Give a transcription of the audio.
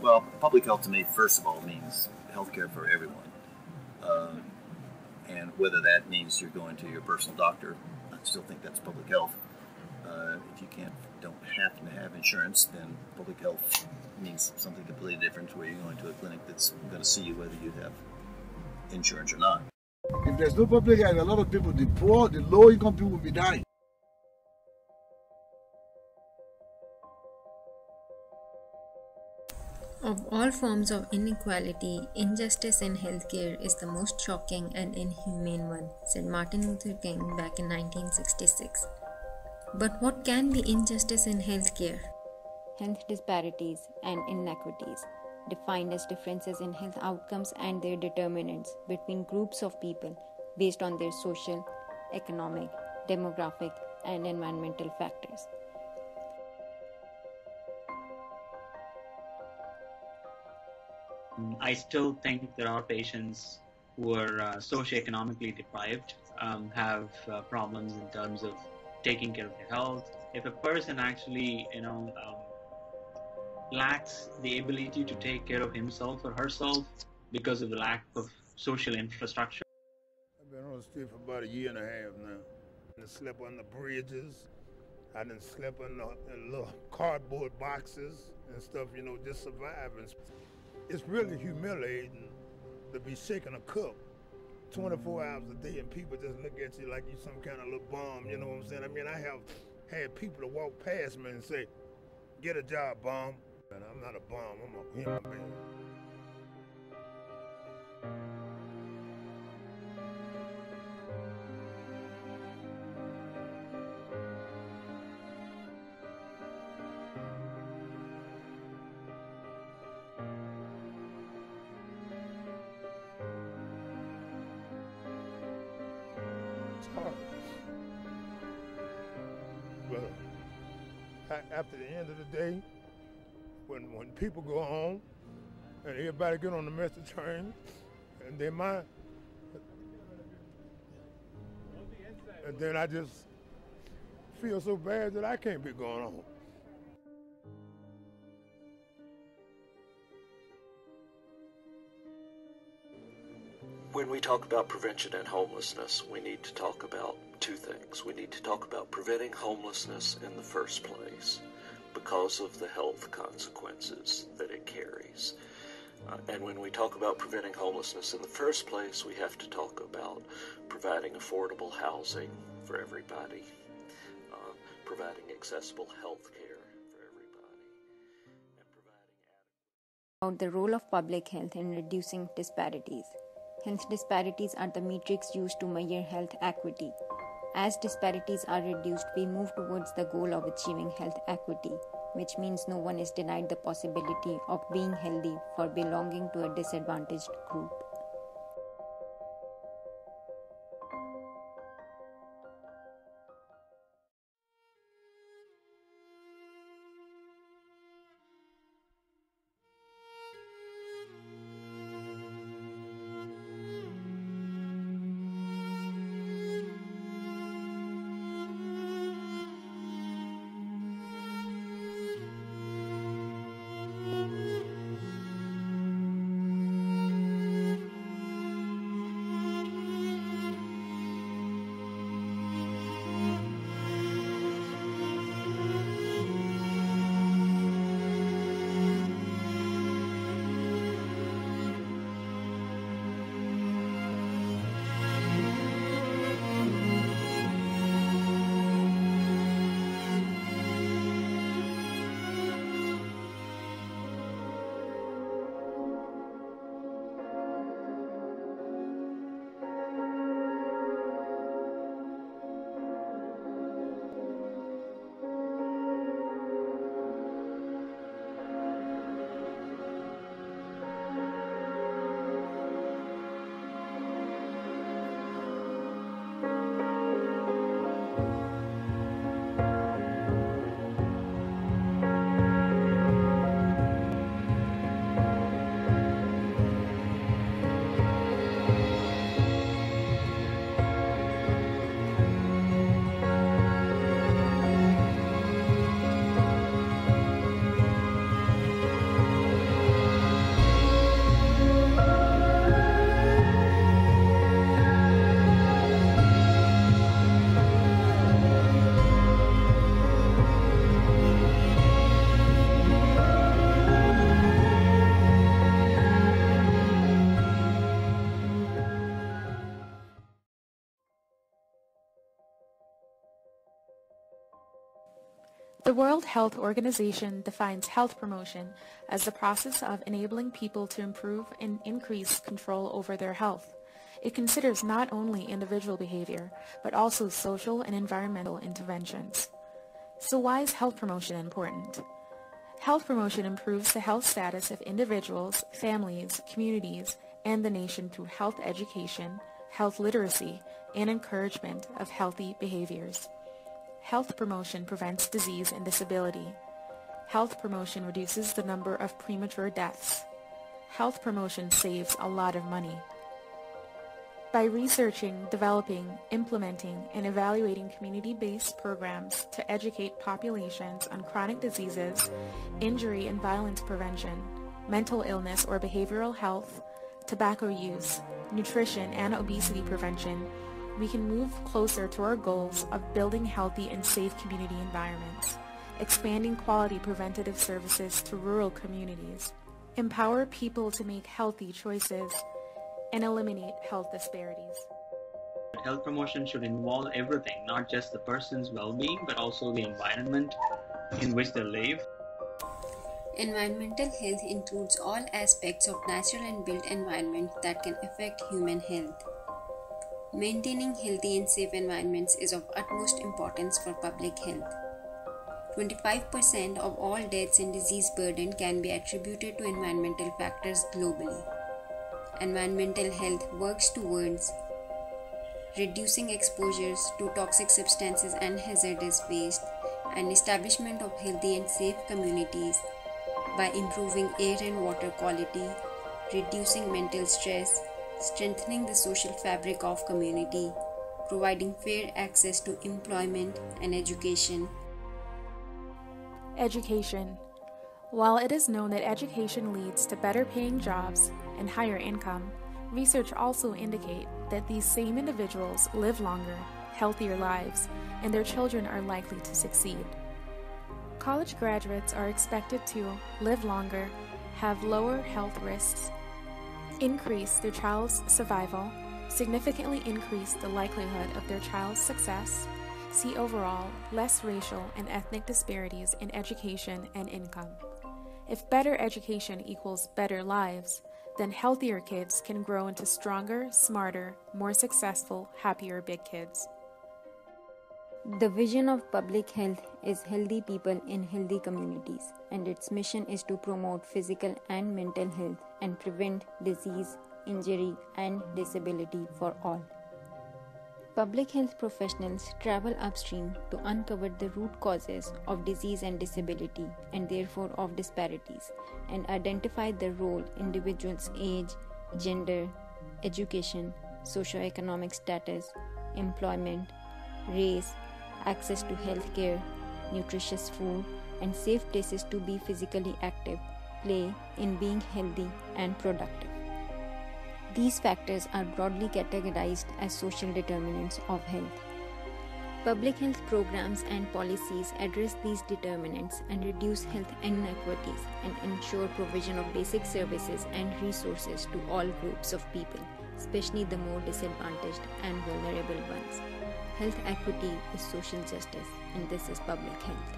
Well, public health to me, first of all, means healthcare for everyone. Uh, and whether that means you're going to your personal doctor, I still think that's public health. Uh, if you can't, don't happen to have insurance, then public health means something completely different, where you're going to a clinic that's going to see you whether you have insurance or not. If there's no public health, a lot of people, the poor, the low income people will be dying. Of all forms of inequality, injustice in healthcare is the most shocking and inhumane one, said Martin Luther King back in 1966. But what can be injustice in healthcare? Health disparities and inequities, defined as differences in health outcomes and their determinants between groups of people based on their social, economic, demographic, and environmental factors. I still think there are patients who are uh, socioeconomically deprived, um, have uh, problems in terms of taking care of their health. If a person actually, you know, um, lacks the ability to take care of himself or herself because of the lack of social infrastructure. I've been on the street for about a year and a half now. I slept on the bridges. I done slept in, the, in little cardboard boxes and stuff, you know, just surviving. It's really humiliating to be shaking a cup 24 mm. hours a day and people just look at you like you some kind of little bum, you know what I'm saying? I mean, I have had people to walk past me and say, get a job, bum. And I'm not a bum, I'm a human being. Hard. But after the end of the day, when when people go home and everybody get on the message train, and then my and then I just feel so bad that I can't be going home. When we talk about prevention and homelessness, we need to talk about two things. We need to talk about preventing homelessness in the first place because of the health consequences that it carries. Uh, and when we talk about preventing homelessness in the first place, we have to talk about providing affordable housing for everybody, uh, providing accessible health care for everybody, and providing adequate. The role of public health in reducing disparities. Health disparities are the metrics used to measure health equity. As disparities are reduced, we move towards the goal of achieving health equity, which means no one is denied the possibility of being healthy for belonging to a disadvantaged group. The World Health Organization defines health promotion as the process of enabling people to improve and increase control over their health. It considers not only individual behavior, but also social and environmental interventions. So why is health promotion important? Health promotion improves the health status of individuals, families, communities, and the nation through health education, health literacy, and encouragement of healthy behaviors. Health promotion prevents disease and disability. Health promotion reduces the number of premature deaths. Health promotion saves a lot of money. By researching, developing, implementing, and evaluating community-based programs to educate populations on chronic diseases, injury and violence prevention, mental illness or behavioral health, tobacco use, nutrition, and obesity prevention, we can move closer to our goals of building healthy and safe community environments, expanding quality preventative services to rural communities, empower people to make healthy choices, and eliminate health disparities. Health promotion should involve everything, not just the person's well-being, but also the environment in which they live. Environmental health includes all aspects of natural and built environment that can affect human health. Maintaining healthy and safe environments is of utmost importance for public health. 25% of all deaths and disease burden can be attributed to environmental factors globally. Environmental health works towards reducing exposures to toxic substances and hazardous waste and establishment of healthy and safe communities by improving air and water quality, reducing mental stress, strengthening the social fabric of community, providing fair access to employment and education. Education. While it is known that education leads to better paying jobs and higher income, research also indicate that these same individuals live longer, healthier lives, and their children are likely to succeed. College graduates are expected to live longer, have lower health risks, increase their child's survival, significantly increase the likelihood of their child's success, see overall less racial and ethnic disparities in education and income. If better education equals better lives, then healthier kids can grow into stronger, smarter, more successful, happier big kids. The vision of public health is healthy people in healthy communities, and its mission is to promote physical and mental health and prevent disease, injury, and disability for all. Public health professionals travel upstream to uncover the root causes of disease and disability, and therefore of disparities, and identify the role individuals' age, gender, education, socioeconomic status, employment, race, access to health care, nutritious food, and safe places to be physically active play in being healthy and productive. These factors are broadly categorized as social determinants of health. Public health programs and policies address these determinants and reduce health inequities and ensure provision of basic services and resources to all groups of people, especially the more disadvantaged and vulnerable ones. Health equity is social justice, and this is public health.